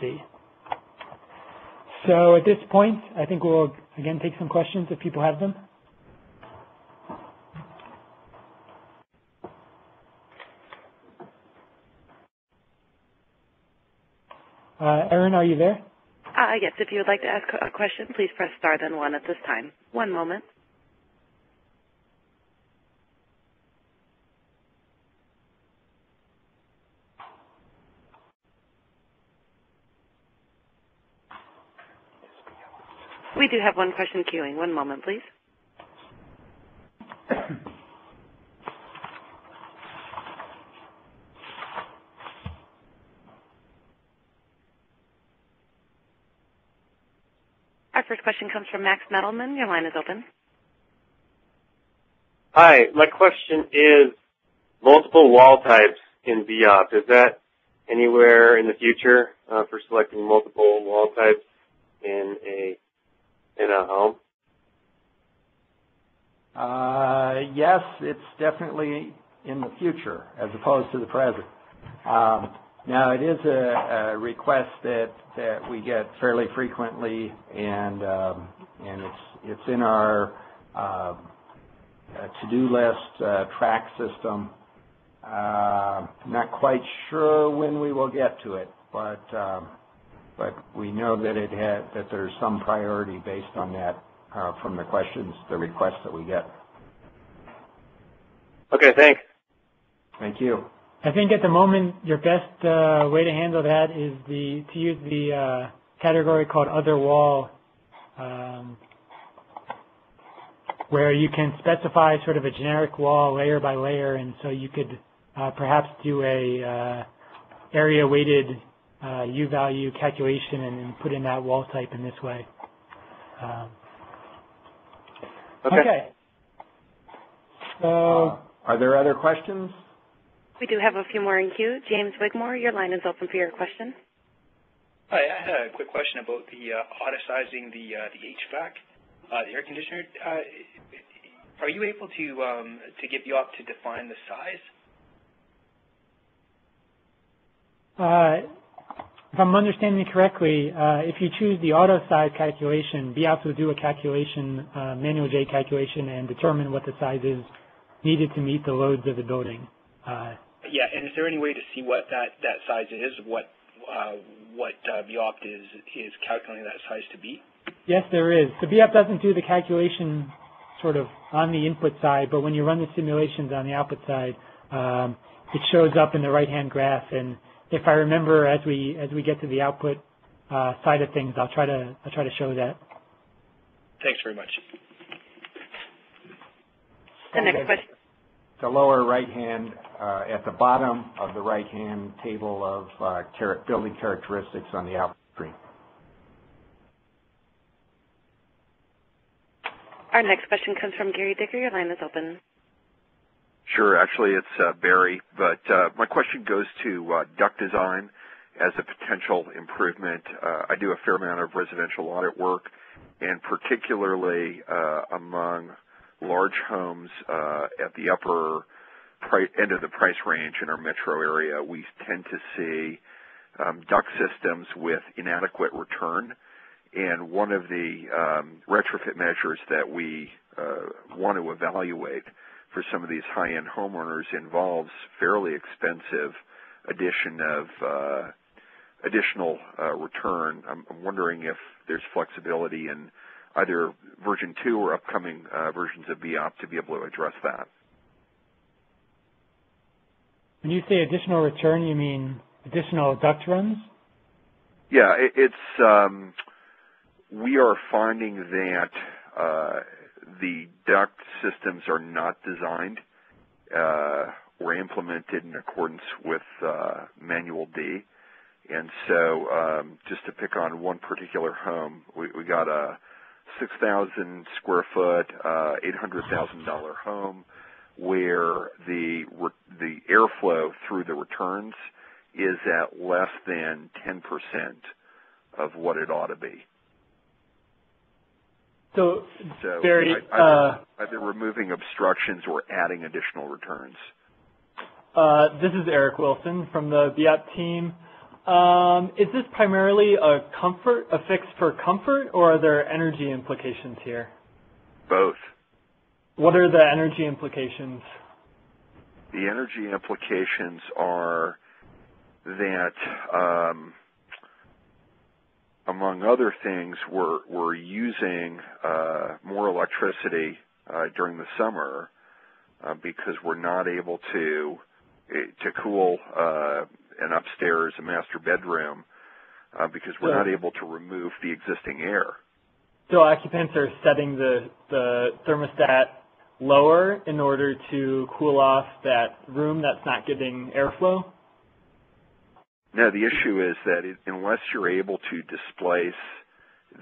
see. So at this point, I think we'll again take some questions if people have them. Uh, Erin, are you there? Uh, yes, if you would like to ask a question, please press star then one at this time. One moment. We do have one question queuing. One moment, please. Our first question comes from Max Metalman. Your line is open. Hi, my question is multiple wall types in BEopt. Is that anywhere in the future uh, for selecting multiple wall types in a in a home? Uh, yes, it's definitely in the future as opposed to the present. Um, now, it is a, a request that, that we get fairly frequently, and um, and it's it's in our uh, to-do list uh, track system. Uh, not quite sure when we will get to it, but um, but we know that it had that there's some priority based on that uh, from the questions, the requests that we get. Okay, thanks. Thank you. I think at the moment your best uh, way to handle that is the to use the uh, category called other wall, um, where you can specify sort of a generic wall layer by layer, and so you could uh, perhaps do a uh, area uh, U value calculation and, and, put in that wall type in this way. Um, okay. okay. So, uh, are there other questions? We do have a few more in queue. James Wigmore, your line is open for your question. Hi, I had a quick question about the uh, auto-sizing the uh, the HVAC, uh, the air conditioner. Uh, are you able to um, to get BEopt to define the size? Uh, if I'm understanding correctly, uh, if you choose the auto size calculation, BEopt will do a calculation, uh, manual J calculation, and determine what the size is needed to meet the loads of the building. Uh, yeah, and is there any way to see what that, that size is, what uh, what uh, is, is calculating that size to be? Yes, there is. So BEopt doesn't do the calculation sort of on the input side, but when you run the simulations on the output side, um, it shows up in the right-hand graph. And if I remember, as we as we get to the output uh, side of things, I'll try to I'll try to show that. Thanks very much. The next question the lower right-hand, uh, at the bottom of the right-hand table of uh, char building characteristics on the output screen. Our next question comes from Gary Dicker. Your line is open. Sure. Actually, it's uh, Barry, but uh, my question goes to uh, duct design as a potential improvement. I do a fair amount of residential audit work, and particularly among large homes at the upper end of the price range in our metro area, we tend to see um, duct systems with inadequate return. And one of the um, retrofit measures that we want to evaluate for some of these high-end homeowners involves fairly expensive addition of uh, additional uh, return. I'm, I'm wondering if there's flexibility in either version 2 or upcoming uh, versions of BEopt to be able to address that. When you say additional return, you mean additional duct runs? Yeah, it, it's um, we are finding that uh, the duct systems are not designed uh, or implemented in accordance with uh, Manual D. And so, um, just to pick on one particular home, we, we got a 6,000 square foot, uh, $800,000 home where the the airflow through the returns is at less than 10% of what it ought to be. So, so Barry, either, uh, either removing obstructions or adding additional returns. Uh, this is Eric Wilson from the BEopt team. Um, is this primarily a comfort, a fix for comfort, or are there energy implications here? Both. What are the energy implications? The energy implications are that, um, among other things, we're, we're using uh, more electricity uh, during the summer uh, because we're not able to eh, to cool uh, an upstairs, a master bedroom, uh, because we're So- not able to remove the existing air. So occupants are setting the, the thermostat lower in order to cool off that room that's not getting airflow? No, the issue is that it, unless you're able to displace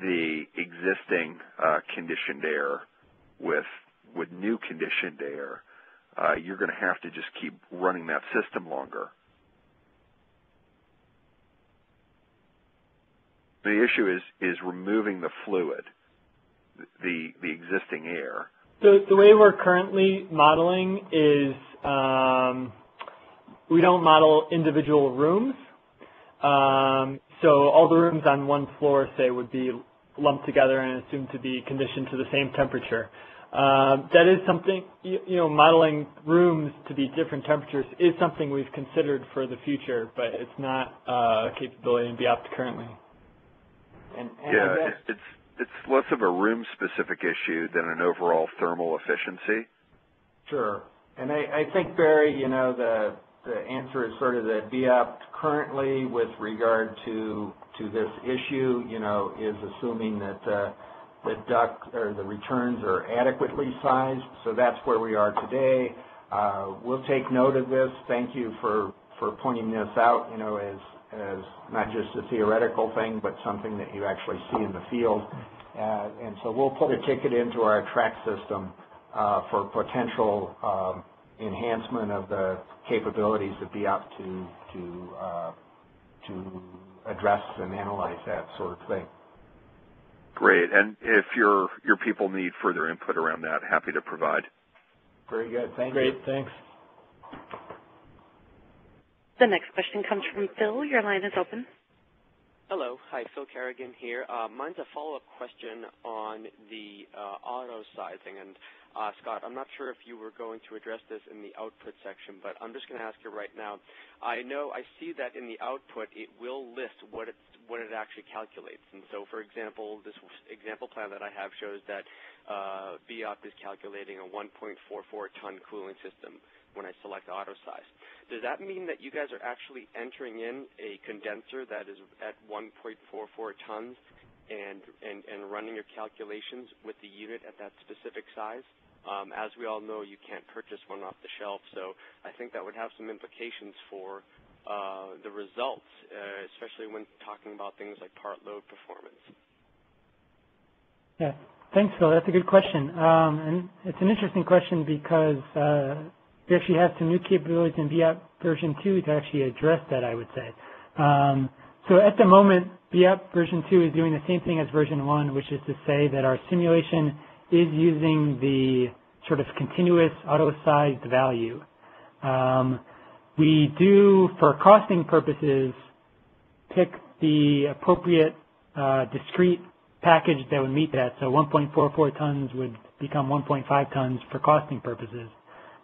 the existing uh, conditioned air with with new conditioned air, uh, you're going to have to just keep running that system longer. The issue is is removing the fluid, the the existing air. So the way we're currently modeling is um, we don't model individual rooms. Um, so all the rooms on one floor, say, would be lumped together and assumed to be conditioned to the same temperature. Um, that is something, you, you know, modeling rooms to be different temperatures is something we've considered for the future, but it's not uh, a capability in BEopt currently. And, and yeah, guess, it's it's less of a room specific issue than an overall thermal efficiency. sure. And I, I think, Barry, you know, the, the answer is sort of that BEopt currently with regard to, to this issue, you know, is assuming that, uh, the duct or the returns are adequately sized. So that's where we are today. Uh, we'll take note of this. Thank you for, for pointing this out, you know, as, as not just a theoretical thing, but something that you actually see in the field. Uh, and so we'll put a ticket into our track system uh, for potential um, enhancement of the capabilities of BEopt to to uh, to address and analyze that sort of thing. Great. And if your your people need further input around that, happy to provide. Very good. Thank you. Great, you. thanks. The next question comes from Phil. Your line is open. Hello. Hi, Phil Kerrigan here. Uh, mine's a follow-up question on the uh, auto sizing. And uh, Scott, I'm not sure if you were going to address this in the output section, but I'm just going to ask you right now. I know I see that in the output it will list what it what it actually calculates. And so, for example, this example plan that I have shows that uh, BEopt is calculating a 1.44 ton cooling system when I select auto size. Does that mean that you guys are actually entering in a condenser that is at 1.44 tons and running your calculations with the unit at that specific size? Um, as we all know, you can't purchase one off the shelf, so I think that would have some implications for uh, the results, uh, especially when talking about things like part load performance. Yeah. Thanks, Phil. That's a good question. Um, and it's an interesting question because uh, we actually have some new capabilities in BEopt version 2 to actually address that, I would say. Um, so at the moment, BEopt version 2 is doing the same thing as version 1, which is to say that our simulation is using the sort of continuous auto-sized value. Um, we do, for costing purposes, pick the appropriate uh, discrete package that would meet that. So 1.44 tons would become 1.5 tons for costing purposes.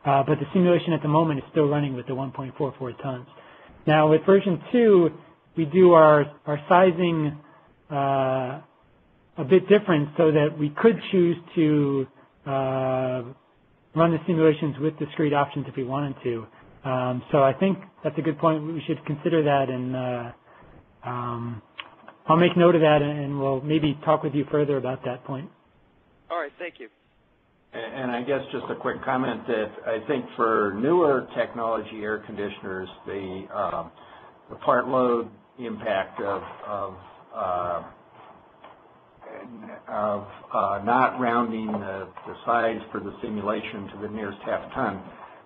Uh, but the simulation at the moment is still running with the 1.44 tons. Now with version 2, we do our, our sizing uh, a bit different so that we could choose to uh, run the simulations with discrete options if we wanted to. Um, so I think that's a good point. We should consider that, and uh, um, I'll make note of that, and we'll maybe talk with you further about that point. All right, thank you. And and I guess just a quick comment that I think for newer technology air conditioners, the um, the part load impact of of uh, of uh, not rounding the, the size for the simulation to the nearest half ton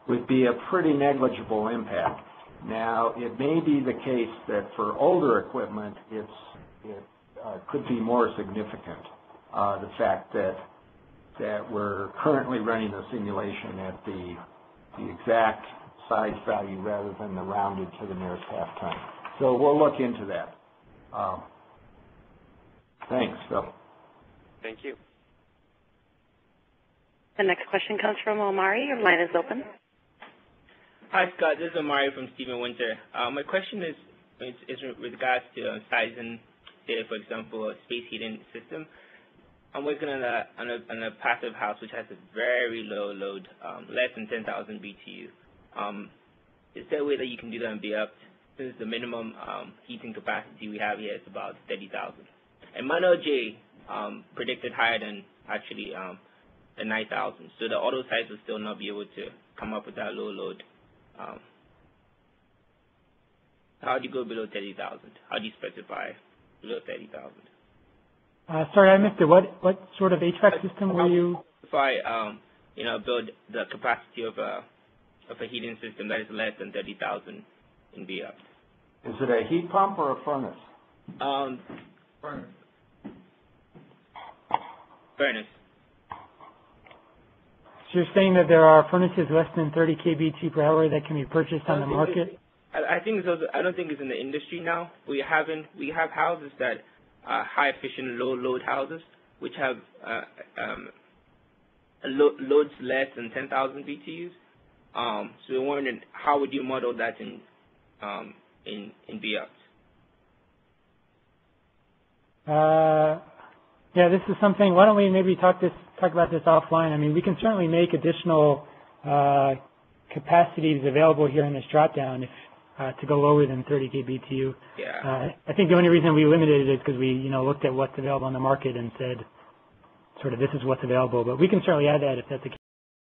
would be a pretty negligible impact. Now, it may be the case that for older equipment, it's it uh, could be more significant. Uh, the fact that that we're currently running the simulation at the the exact size value rather than the rounded to the nearest half ton. So we'll look into that. Um, Thanks, Phil. Thank you. The next question comes from Omari. Your line is open. Hi, Scott. This is Omari from Steven Winter. Uh, my question is, is, is with regards to uh, sizing, say, for example, a space heating system. I'm working on a, on a, on a passive house which has a very low load, um, less than 10,000 BTU. Um, is there a way that you can do that and BEopt? Since the minimum um, heating capacity we have here is about 30,000. And Manual J um, predicted higher than actually um, the 9,000. So the auto size will still not be able to come up with that low load. Um, how do you go below 30,000? How do you specify below 30,000? Uh, sorry, I missed it. What what sort of HVAC system were you? If I, um, you know, build the capacity of a of a heating system that is less than 30,000 in VF. Is it a heat pump or a furnace? Um, furnace. furnace. So you're saying that there are furnaces less than 30 kBTU per hour that can be purchased on the market? I, think I don't think it's in the industry now. We haven't, we have houses that are high efficient, low load houses, which have uh, um, lo- loads less than 10,000 BTUs. Um, so we're wondering how would you model that in um, in in VX? Uh, yeah, this is something. Why don't we maybe talk this talk about this offline? I mean, we can certainly make additional uh, capacities available here in this dropdown if uh, to go lower than 30 kBTU. Yeah. Uh, I think the only reason we limited it is because we, you know, looked at what's available on the market and said, sort of, this is what's available. But we can certainly add that if that's the case.